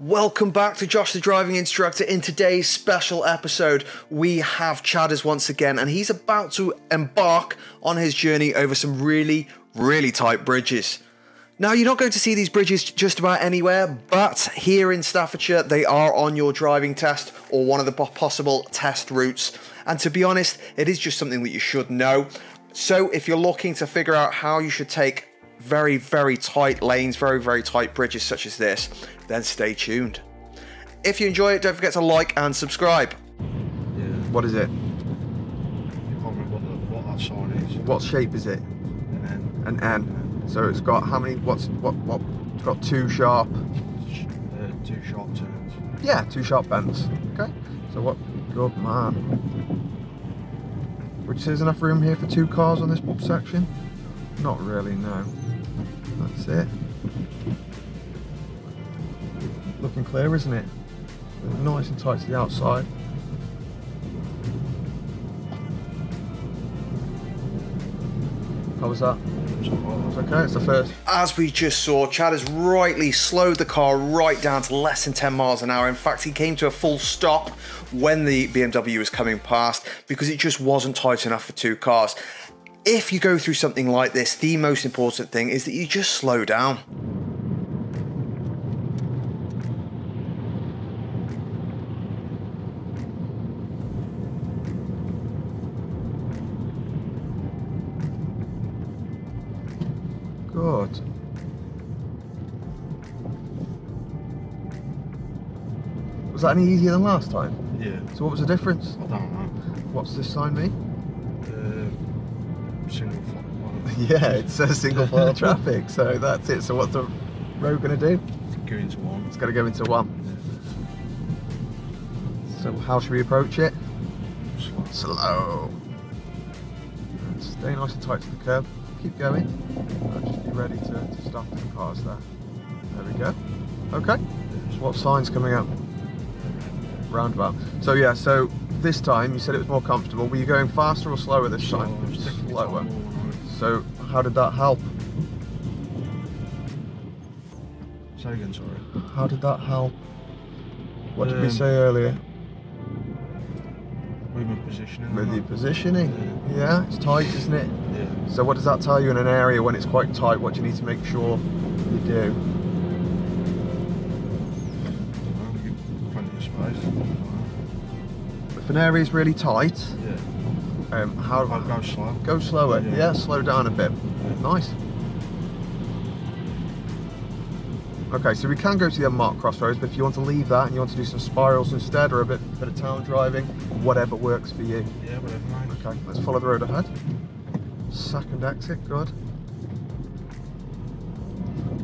Welcome back to Josh the Driving Instructor. In today's special episode, we have Chadders once again, and he's about to embark on his journey over some really, really tight bridges. Now, you're not going to see these bridges just about anywhere, but here in Staffordshire, they are on your driving test or one of the possible test routes. And to be honest, it is just something that you should know. So, if you're looking to figure out how you should take very, very tight lanes, very, very tight bridges such as this, then stay tuned. If you enjoy it, don't forget to like and subscribe. Yeah. What is it? I can't remember what, the, what is. What shape is it? And then An N. So it's got how many? What's what? What? It's got two sharp. sh- uh, two sharp turns. Yeah, two sharp bends. Okay. So what? Good man. Which there's enough room here for two cars on this section? Not really. No. That's. Looking clear, isn't it? Nice and tight to the outside. How was that? It's okay, it's the first. As we just saw, Chad has rightly slowed the car right down to less than 10 miles an hour. In fact, he came to a full stop when the BMW was coming past because it just wasn't tight enough for two cars. If you go through something like this, the most important thing is that you just slow down. God. Was that any easier than last time? yeah. So what was the difference? I don't know. What's this sign mean? Single file. Yeah, it's a single file traffic, so that's it. So what's the road gonna do? Go into one. It's gonna go into one. So how should we approach it? Slow. Slow. Stay nice and tight to the curb. Keep going. And just be ready to, to stop the cars there. There we go. Okay. So what sign's coming up? Roundabout. So yeah, so this time you said it was more comfortable. Were you going faster or slower this time? I was taking my Slower. Time all the way. So how did that help? Say again, sorry. How did that help? What did we Um, say earlier? With my positioning. With your positioning. Yeah, it's tight, isn't it? Yeah. So what does that tell you in an area when it's quite tight? What do you need to make sure you do? Well, plenty of space. If an area is really tight, Yeah. Um, how I'll go slow. go slower? Yeah. Yeah. slow down a bit. Nice. Okay, so we can go to the unmarked crossroads, but if you want to leave that and you want to do some spirals instead or a bit, bit of town driving, whatever works for you. Yeah, whatever, mate. Okay, let's follow the road ahead. Second exit, good.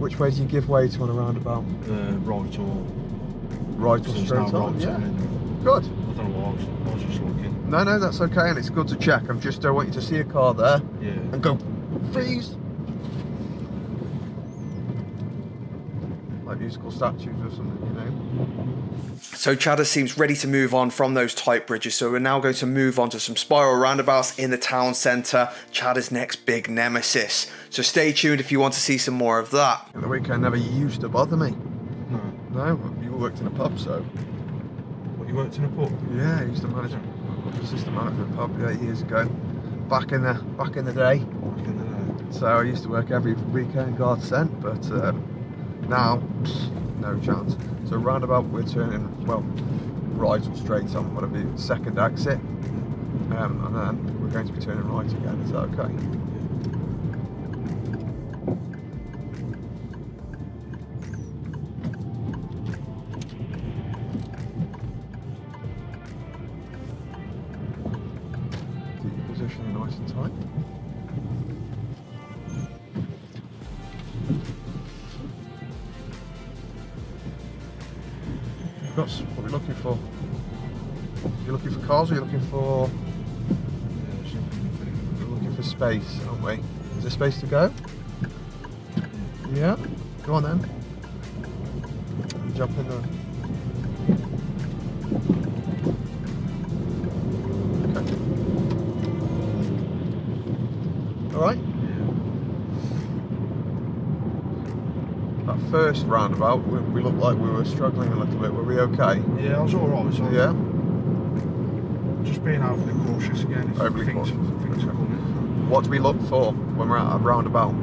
Which way do you give way to on a roundabout? Uh, right or Right or straight on? right Yeah. Good. I don't know I was, I was just looking. No, no, that's okay, and it's good to check. I'm just, I want you to see a car there Yeah. and go, freeze! Like musical statues or something, you know? So Chadders seems ready to move on from those tight bridges, so we're now going to move on to some spiral roundabouts in the town centre, Chadders' next big nemesis. So stay tuned if you want to see some more of that. The weekend never used to bother me. No. No, you worked in a pub, so. What, you worked in a pub? Yeah, I used to manage manager of a pub yeah, years ago. Back in the back in the day. Back in the day. So I used to work every weekend God sent, but um, now pfft, no chance. So roundabout we're turning well right or straight on whatever second exit. Um, and then we're going to be turning right again, is that okay? Space, oh, aren't we? Is there space to go? Yeah. Go on then. Jump in the Okay. Alright. That first roundabout, we, we looked like we were struggling a little bit. Were we okay? Yeah, I was alright. So Yeah. Just being overly cautious again. Overly things, cautious. Things are coming. What do we look for when we're at a roundabout?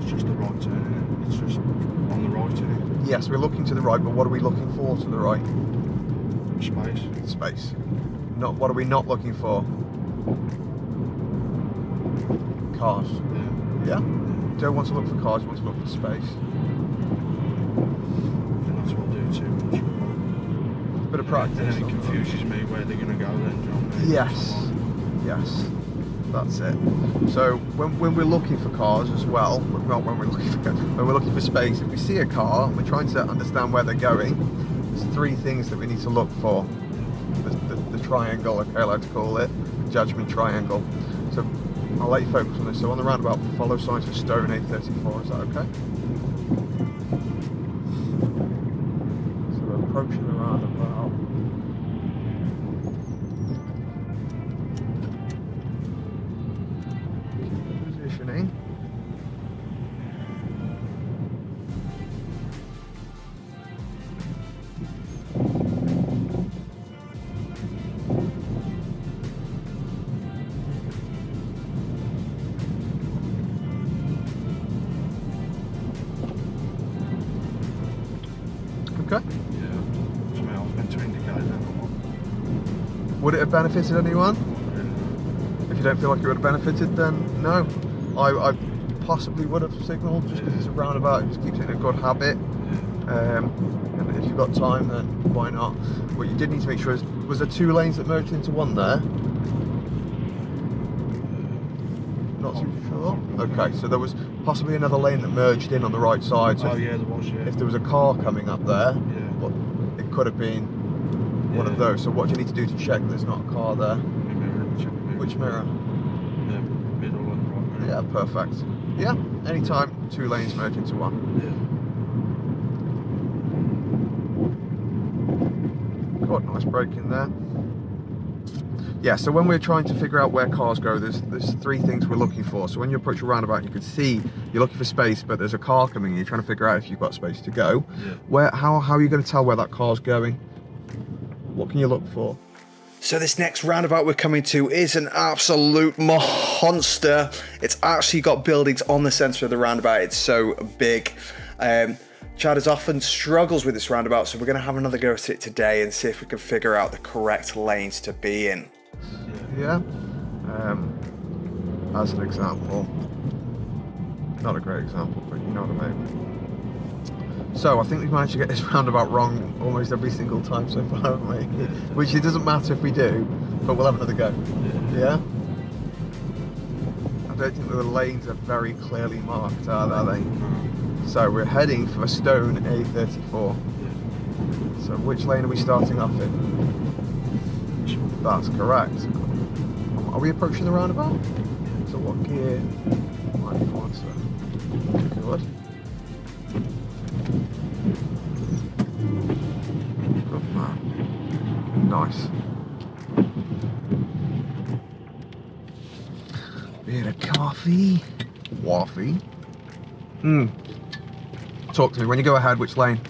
It's just the right turn? It's just on the right, turn. Yes, we're looking to the right, but what are we looking for to the right? Space. Space. Not what are we not looking for? Cars. Yeah. Yeah. Don't want to look for cars. You want to look for space. Think that's what I do too much. Bit of practice. And then it confuses me where they're going to go then, do you know what I mean? Yes. Yes. That's it. So when, when we're looking for cars as well, not when we're looking for when we're looking for space, if we see a car and we're trying to understand where they're going, there's three things that we need to look for. The, the, the triangle, okay, I like to call it, judgment triangle. So I'll let you focus on this. So on the roundabout, follow signs for Stone A34. Is that okay? Would it have benefited anyone? If you don't feel like it would have benefited, then no. I, I possibly would have signalled just because it's a roundabout. It just keeps it in a good habit. Um, and if you've got time, then why not? What you did need to make sure is was there two lanes that merged into one there? Not too sure. Okay, so there was possibly another lane that merged in on the right side. So Oh if, yeah, there was. Yeah. if there was a car coming up there, Yeah. well, it could have been one of those. So what do you need to do to check there's not a car there? Mirror, mirror. Which mirror? The middle and right mirror. Yeah, perfect. Yeah, anytime two lanes merge into one. Yeah. Good, nice break in there. Yeah, so when we're trying to figure out where cars go, there's there's three things we're looking for. So when you approach a roundabout, you can see you're looking for space, but there's a car coming. You're trying to figure out if you've got space to go. Yeah. Where how how are you going to tell where that car's going? What can you look for? So this next roundabout we're coming to is an absolute monster. It's actually got buildings on the centre of the roundabout. It's so big. Um, Chadders often struggles with this roundabout, so we're going to have another go at it today and see if we can figure out the correct lanes to be in. Yeah. Um, as an example, not a great example, but you know what I mean. So I think we've managed to get this roundabout wrong almost every single time so far, haven't we? Which it doesn't matter if we do, but we'll have another go. Yeah. I don't think the lanes are very clearly marked, are, are they? So we're heading for Stone A34. So which lane are we starting off in? That's correct. Are we approaching the roundabout? So what gear? Waffy. Hmm. Talk to me. When you go ahead, which lane?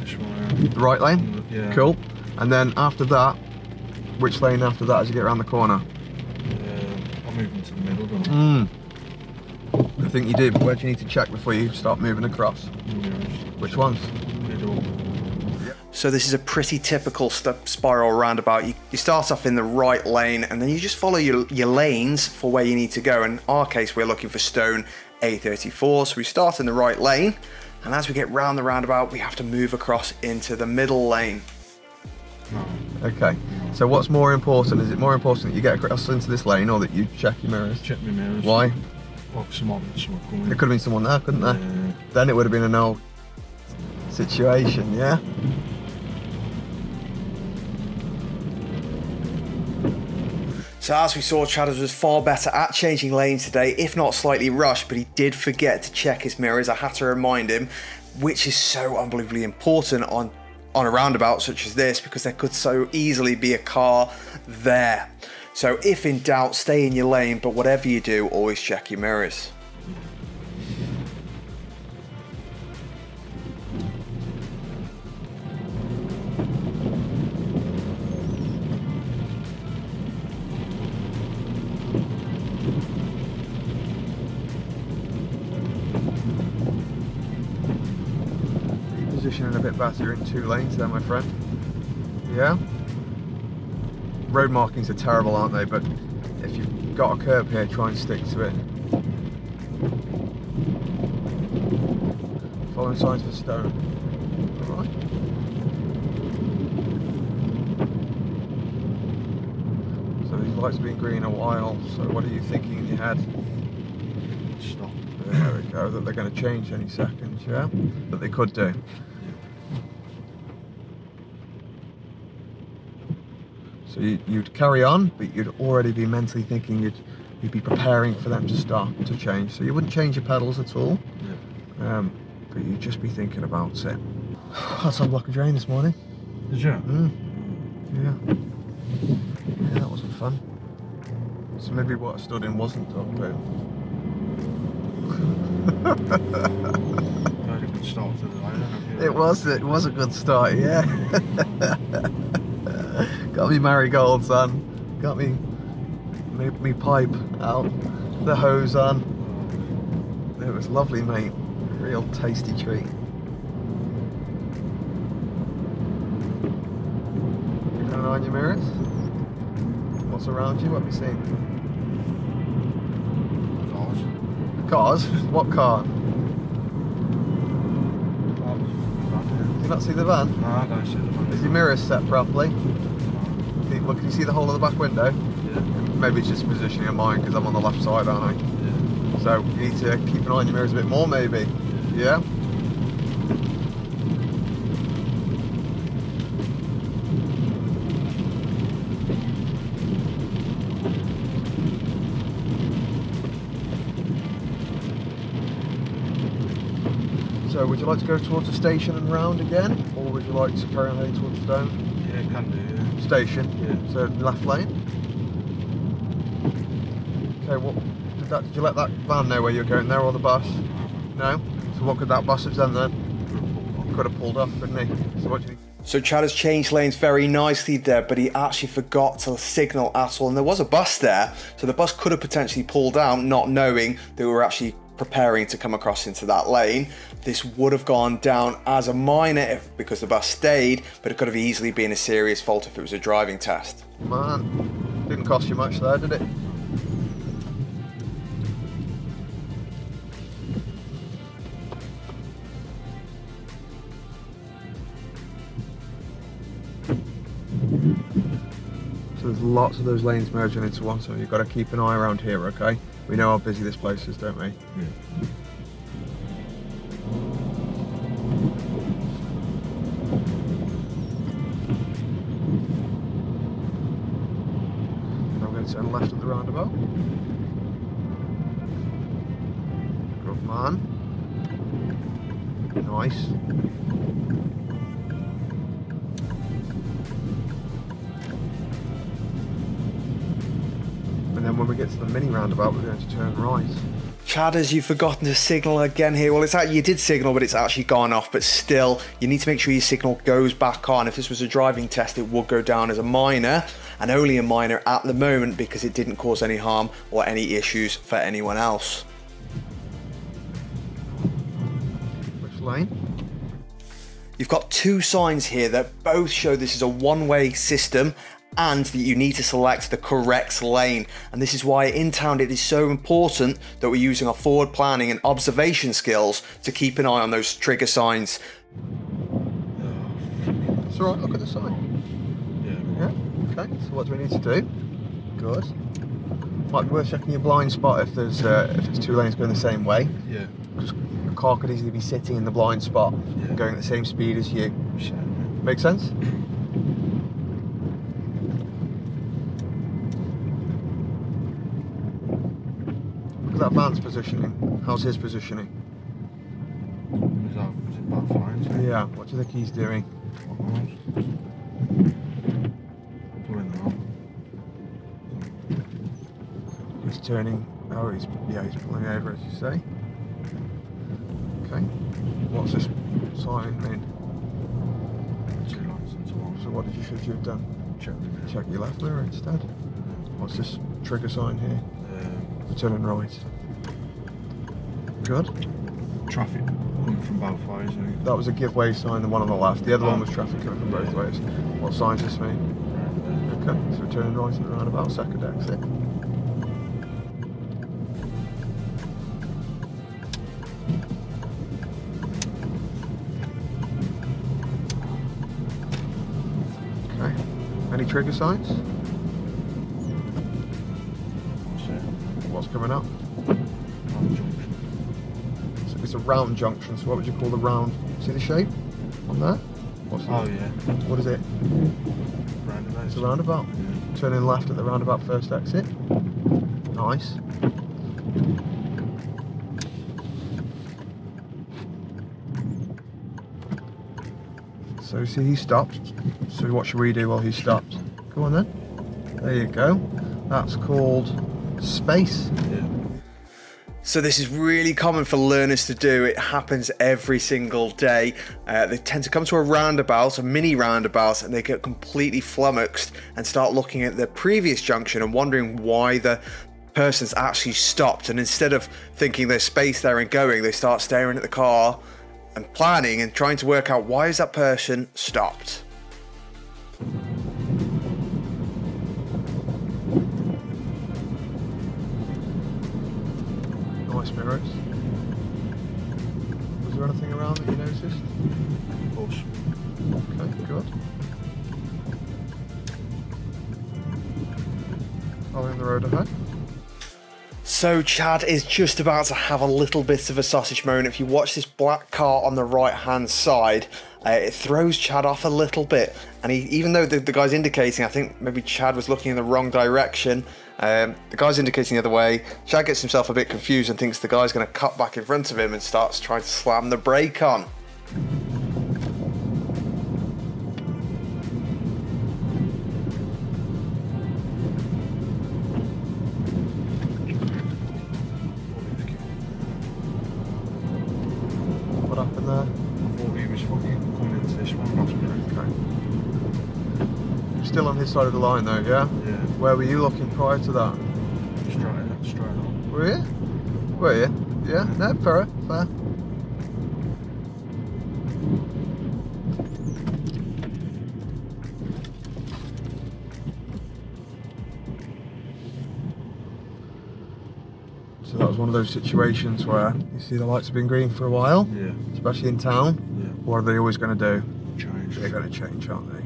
This one. The right lane? Yeah. Cool. And then after that, which lane after that as you get around the corner? Yeah. I'll move into the middle, don't I? Mm. I think you do, but where do you need to check before you start moving across? Mirrors. Which ones? Middle. So this is a pretty typical spiral roundabout. You, you start off in the right lane and then you just follow your, your lanes for where you need to go. In our case, we're looking for Stone A34. So we start in the right lane and as we get round the roundabout, we have to move across into the middle lane. Okay. So what's more important? Is it more important that you get across into this lane or that you check your mirrors? Check my mirrors. Why? Well, someone, someone coming. There could have been someone there, couldn't there? Yeah. Then it would have been an old situation, yeah? So as we saw, Chadders was far better at changing lanes today, if not slightly rushed, but he did forget to check his mirrors. I had to remind him, which is so unbelievably important on on a roundabout such as this because there could so easily be a car there. So if in doubt, stay in your lane, but whatever you do, always check your mirrors. Bit better in two lanes there, my friend. Yeah? Road markings are terrible, aren't they? But if you've got a curb here, try and stick to it. Following signs for Stone. Alright. So these lights have been green a while, so what are you thinking in your head? Stop. There we go, that they're going to change any second, yeah? That they could do. So you, you'd carry on, but you'd already be mentally thinking you'd you'd be preparing for them to start to change. So you wouldn't change your pedals at all, Yeah. um, but you'd just be thinking about it. Had some block of drain this morning. Did you? Mm. Yeah. Yeah, that wasn't fun. So maybe what I stood in wasn't dog poo. Very good start to the line. It was it was a good start, yeah. Got me marigolds on. Got me me, me pipe out. The hose on. It was lovely, mate. Real tasty treat. Keeping an eye on your mirrors. What's around you? What you seen? Cars. Cars? What car? Did you not see the van? No, I don't see the man. Is your mirrors set properly? Can you- Look, can you see the hole in the back window? Yeah. Maybe it's just positioning of mine because I'm on the left side, aren't I? Yeah. So you need to keep an eye on your mirrors a bit more, maybe. Yeah? So would you like to go towards the station and round again? Or would you like to carry on heading towards Stone Yeah, can do. Yeah. Station? Yeah. So left lane? Okay, what did that did you let that van know where you were going there or the bus? No? So what could that bus have done then? Could have pulled off, couldn't he? So what do you think? So Chad has changed lanes very nicely there, but he actually forgot to signal at all. And there was a bus there, so the bus could have potentially pulled out, not knowing they were actually preparing to come across into that lane. This would have gone down as a minor if, because the bus stayed, but it could have easily been a serious fault if it was a driving test. Man, didn't cost you much there, did it? There's lots of those lanes merging into one, so you've got to keep an eye around here, okay? We know how busy this place is, don't we? Yeah. I'm going to turn left at the roundabout. Good man. Nice. And when we get to the mini roundabout, we're going to turn right. Chad, has you forgotten to signal again here? Well, it's like you did signal, but it's actually gone off. But still, you need to make sure your signal goes back on. If this was a driving test, it would go down as a minor, and only a minor at the moment because it didn't cause any harm or any issues for anyone else. Which lane? You've got two signs here that both show this is a one-way system and that you need to select the correct lane. And this is why in town it is so important that we're using our forward planning and observation skills to keep an eye on those trigger signs. It's alright, look at the sign. Yeah. Yeah, okay, so what do we need to do? Good. Might be worth checking your blind spot if there's uh, if there's two lanes going the same way. Yeah. Because a car could easily be sitting in the blind spot Yeah. going at the same speed as you. Shit. Make sense? That van's positioning. How's his positioning? Is that is it back? Yeah, what do you think he's doing? Pulling them. He's turning. Oh, he's yeah, he's pulling over as you say. Okay. What's this sign mean? Two lines into one. So what did you should you have done? Check. Check your left mirror instead. What's this trigger sign here? Turning right. Good. traffic coming from both ways. And That was a give way sign, the one on the left. The other one was traffic coming from both ways. What signs does this mean? Okay, so we're turning right at the roundabout, second exit. Okay. Any trigger signs? Coming up? Round junction. So it's a round junction, so what would you call the round? See the shape on there? What's Oh that? yeah, What is it? roundabout. It's a roundabout. Yeah. Turning left at the roundabout first exit. Nice. So see he stopped. So what should we do while he stops? Come on then. There you go. That's called space. Yeah. So this is really common for learners to do. It happens every single day. Uh, they tend to come to a roundabout, a mini roundabout, and they get completely flummoxed and start looking at the previous junction and wondering why the person's actually stopped. And instead of thinking there's space there and going, they start staring at the car and planning and trying to work out why is that person stopped. Mirrors. Was there anything around that you noticed? Bus. Okay, good. Following the road ahead. So Chad is just about to have a little bit of a sausage moment. If you watch this black car on the right hand side, uh, it throws Chad off a little bit. And he, even though the, the guy's indicating, I think maybe Chad was looking in the wrong direction. Um, the guy's indicating the other way. Chad gets himself a bit confused and thinks the guy's going to cut back in front of him and starts trying to slam the brake on. Line though, yeah? Yeah. Where were you looking prior to that? Straight, straight on. Were you? Were you? Yeah? No, fair, fair. So that was one of those situations where you see the lights have been green for a while, Yeah. especially in town. Yeah. What are they always going to do? Change. They're going to change, aren't they?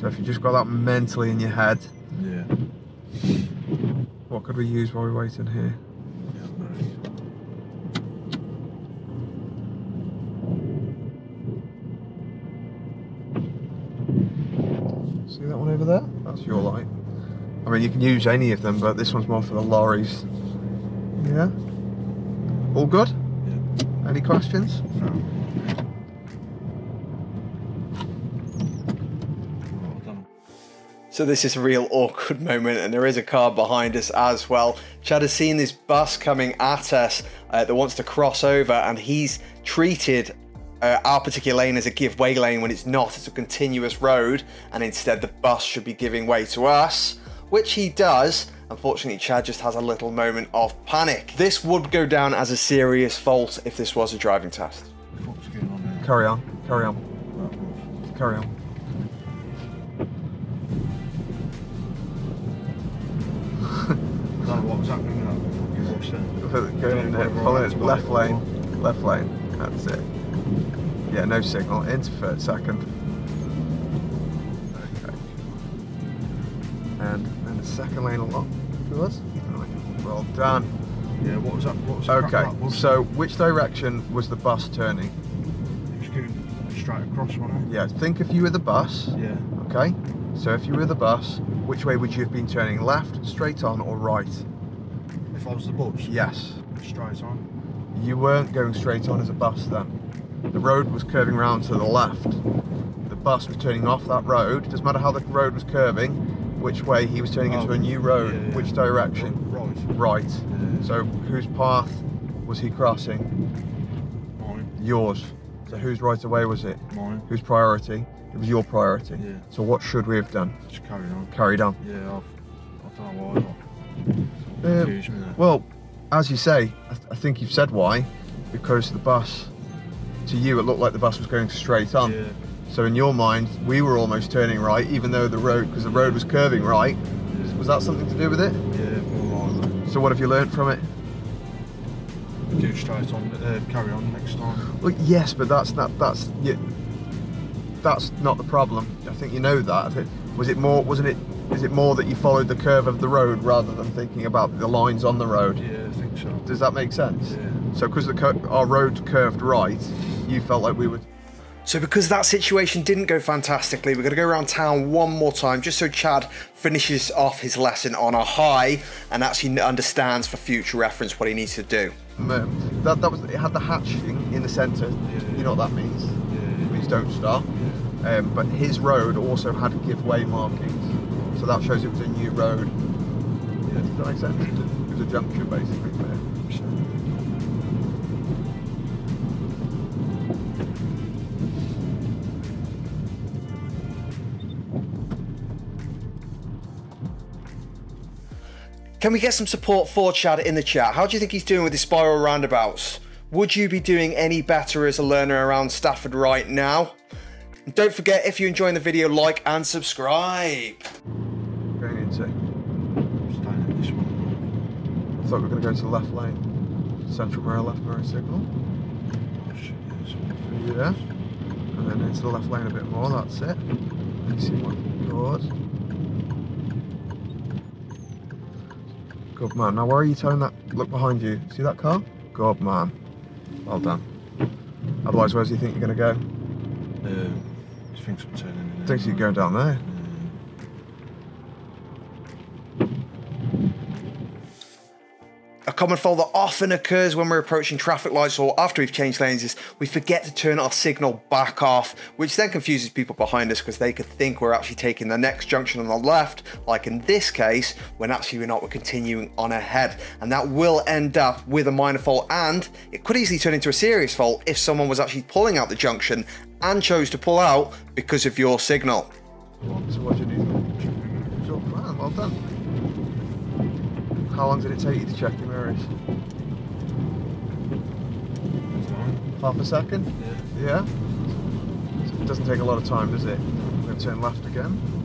So if you just got that mentally in your head, Yeah. what could we use while we're waiting here? See that one over there? That's your light. I mean, you can use any of them, but this one's more for the lorries. Yeah? All good? Yeah. Any questions? No. So this is a real awkward moment, and there is a car behind us as well. Chad has seen this bus coming at us uh, that wants to cross over, and he's treated uh, our particular lane as a give way lane when it's not. It's a continuous road, and instead the bus should be giving way to us, which he does. Unfortunately, Chad just has a little moment of panic. This would go down as a serious fault if this was a driving test. Carry on, carry on, carry on. Don't know what was happening in that fucking bus then. Going in there, follow it, left lane, left lane, that's it. Yeah, no signal, into third second. Okay. And then the second lane along to us. Well done. Yeah, what was that? What was the Okay, that bus? so which direction was the bus turning? It was going straight across, wasn't Yeah, think if you were the bus. Yeah. okay? So if you were the bus, which way would you have been turning? Left, straight on, or right? If I was the bus? Yes. Straight on. You weren't going straight on as a bus then. The road was curving round to the left. The bus was turning off that road. Doesn't matter how the road was curving, which way he was turning into Oh, a new road, yeah, yeah. which direction? Right. Right. Yeah. So whose path was he crossing? Mine. Yours. So whose right away was it? Mine. Whose priority? It was your priority. Yeah. So what should we have done? Just carried on. Carried on. Yeah, I've, I don't know why. Me. Well, as you say, I, th- I think you've said why. because the bus, to you, it looked like the bus was going straight on. Yeah. So in your mind, we were almost turning right, even though the road, because the road was curving right. Was that something to do with it? Yeah, So what have you learned from it? do straight on, uh, carry on next time. Well, yes, but that's not that's yeah, that's not the problem. I think you know that. Think- Was it more? Wasn't it? Is it more that you followed the curve of the road rather than thinking about the lines on the road? Yeah, I think so. Does that make sense? Yeah. So because cur- our road curved right, you felt like we would. So because that situation didn't go fantastically, we're going to go around town one more time just so Chad finishes off his lesson on a high and actually understands for future reference what he needs to do. Um, that that was it had the hatching in the centre. You know what that means? It means don't stop. Um, but his road also had give way markings, so that shows it was a new road. Yeah, does that make sense? It was a junction basically. There. Can we get some support for Chad in the chat? How do you think he's doing with his spiral roundabouts? Would you be doing any better as a learner around Stafford right now? And don't forget, if you're enjoying the video, like and subscribe. Going into. Staying at this one. I thought we were going to go to the left lane. Central mirror, left mirror signal. Shit, yeah, this one. And then into the left lane a bit more, that's it. You see what? Good. Good man. Now where are you turning that? Look behind you. See that car? Good man. Well done. Otherwise, where do you think you're going to go? Um, I think I'm turning in. Think you're going down there. Common fault that often occurs when we're approaching traffic lights or after we've changed lanes is we forget to turn our signal back off, which then confuses people behind us because they could think we're actually taking the next junction on the left, like in this case, when actually we're not, we're continuing on ahead. And that will end up with a minor fault and it could easily turn into a serious fault if someone was actually pulling out the junction and chose to pull out because of your signal. So man. Well done. How long did it take you to check your mirrors? Half a second? Yeah. Yeah? So it doesn't take a lot of time, does it? I'm going to turn left again.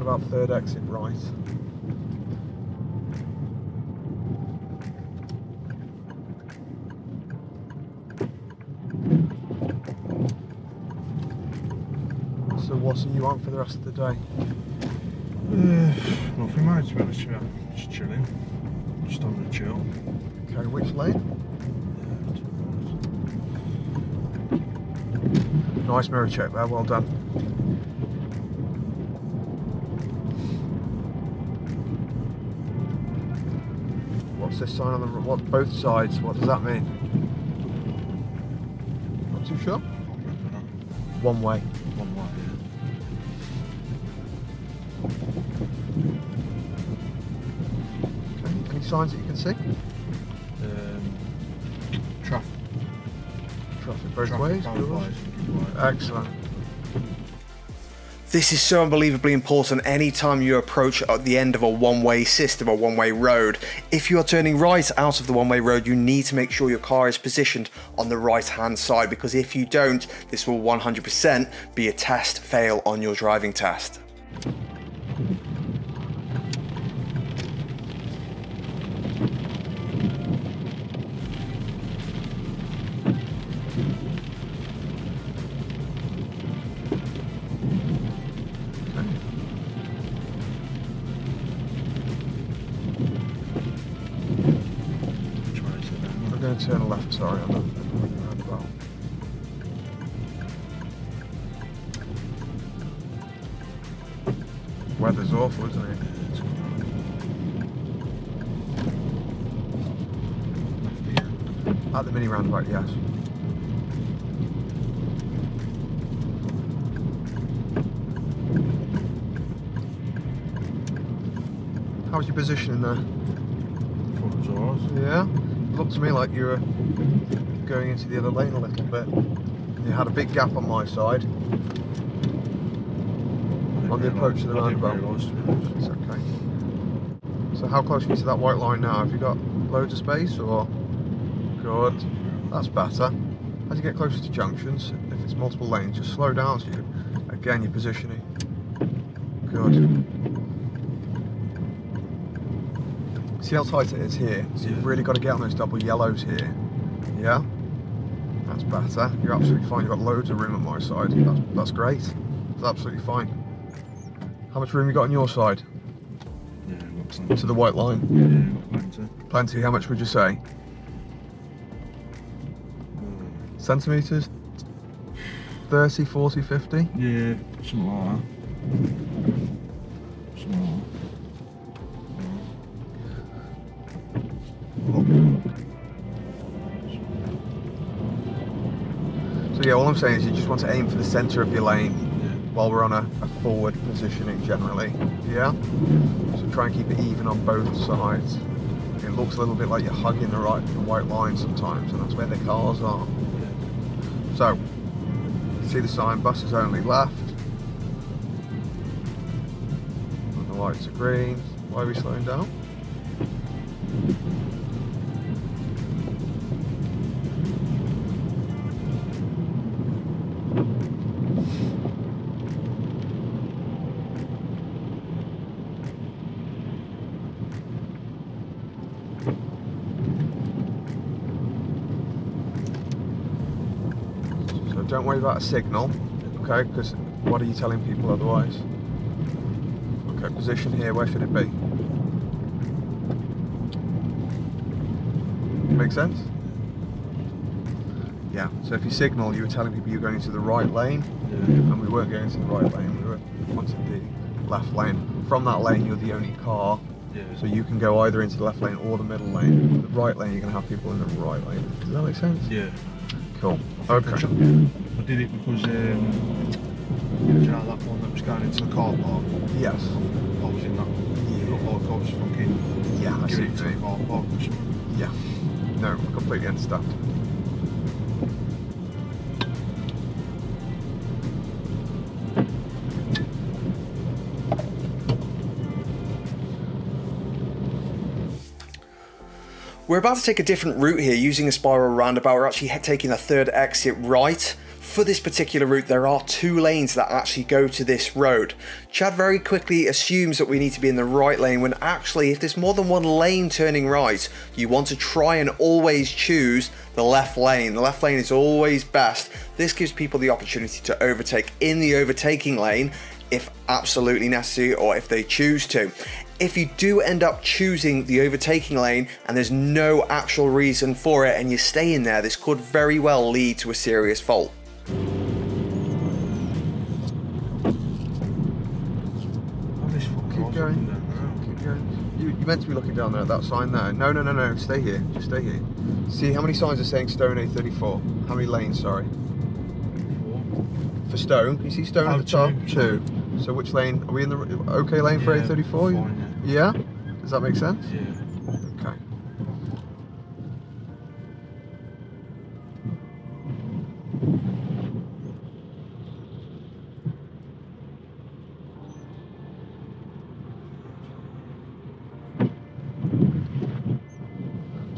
Roundabout third exit right. So what what's you on for the rest of the day? Uh, nothing, mate, to be honest with you. Just chilling. Just having a chill. Okay, which lane? Nice mirror check there, well done. This sign on the what both sides? What does that mean? Not too sure. One way. One way, Okay. Any signs that you can see? Um, traffic. Traffic both traffic ways. both ways. Excellent. This is so unbelievably important anytime you approach at the end of a one-way system a one-way road. If you are turning right out of the one-way road, you need to make sure your car is positioned on the right-hand side because if you don't, this will 100% be a test fail on your driving test. Into the other lane a little bit. You had a big gap on my side. On the approach to the roundabout. realise, to be honest. It's okay. So how close are you to that white line now? Have you got loads of space or? Good. That's better. As you get closer to junctions, if it's multiple lanes, just slow down so you, again, your positioning. Good. See how tight it is here? So you've really got to get on those double yellows here. Yeah? That's better. You're absolutely fine. You've got loads of room on my side. That's, that's great. That's absolutely fine. How much room you got on your side? Yeah, plenty. To the white line? Yeah, plenty. Plenty. How much would you say? Hmm. Centimetres? 30, 40, 50? Yeah, something like that. Something like So yeah, all I'm saying is you just want to aim for the centre of your lane while we're on a, a forward positioning generally. Yeah? So try and keep it even on both sides. It looks a little bit like you're hugging the right the white line sometimes, and that's where the cars are. So, see the sign, buses only left. And the lights are green. Why are we slowing down? About a signal, okay? Because what are you telling people otherwise? Okay, position here, where should it be? Make sense? Yeah, so if you signal, you were telling people you're going into the right lane, Yeah. and we weren't going into the right lane, we were onto the left lane. From that lane, you're the only car, Yeah. so you can go either into the left lane or the middle lane. The right lane, you're going to have people in the right lane. Does that make sense? Yeah. Cool. I did it because um, you know that one that was going into the car park. Yes. I was in that. Yeah. Looked like I was fucking Yeah, I see it to the mean. car park or. Yeah. No, completely understand. We're about to take a different route here using a spiral roundabout. We're actually taking a third exit right. For this particular route, there are two lanes that actually go to this road. Chad very quickly assumes that we need to be in the right lane when actually, if there's more than one lane turning right, you want to try and always choose the left lane. The left lane is always best. This gives people the opportunity to overtake in the overtaking lane if absolutely necessary or if they choose to. If you do end up choosing the overtaking lane and there's no actual reason for it and you stay in there, this could very well lead to a serious fault. Oh, Keep going. up and down now. Keep going. You, you meant to be looking down there at that sign there. No, no, no, no. Stay here. Just stay here. See how many signs are saying Stone A34? How many lanes, sorry? For Stone? You see Stone Oh, at the oh, top? two. Two. So which lane? Are we in the okay lane for A34? fine, yeah. Does that make sense? Yeah. Okay.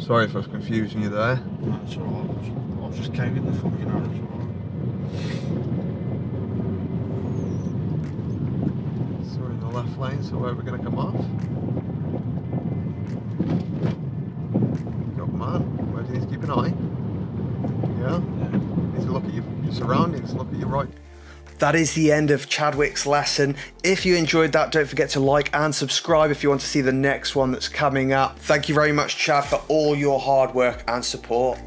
Sorry if I was confusing you there. That's alright. I was- just in the fucking arrows, alright. So we're in the left lane, so where are we going to come off? Good man. Where do you need to keep an eye? Yeah? You need to look at your, your surroundings, look at your right. That is the end of Chadwick's lesson. If you enjoyed that, don't forget to like and subscribe if you want to see the next one that's coming up. Thank you very much, Chad, for all your hard work and support.